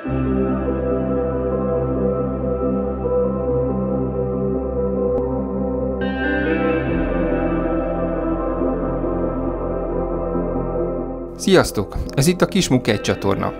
Sziasztok! Ez itt a Kismuk egy csatorna.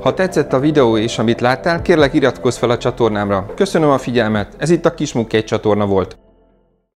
Ha tetszett a videó és amit láttál, kérlek iratkozz fel a csatornámra. Köszönöm a figyelmet, ez itt a Kismuk egy csatorna volt.